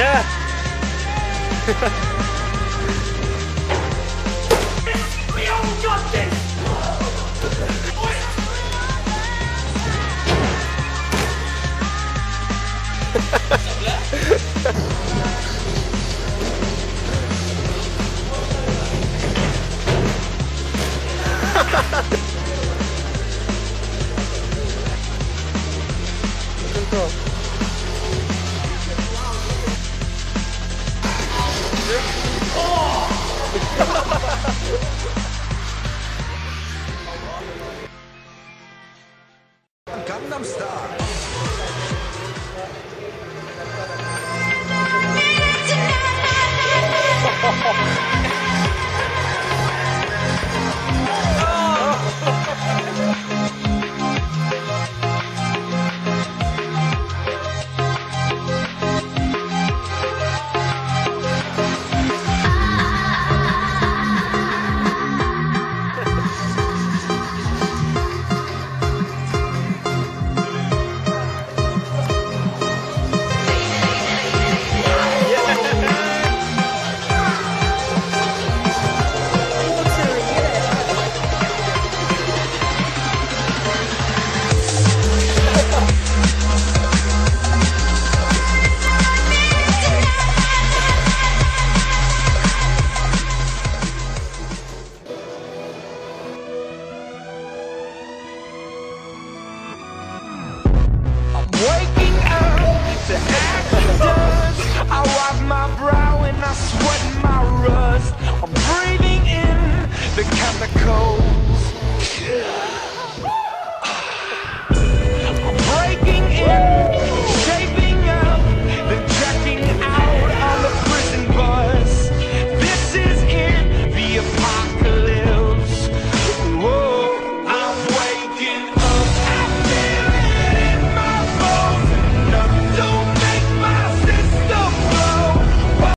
Yeah. we all got this. Let's go. Gangnam Style. the cold.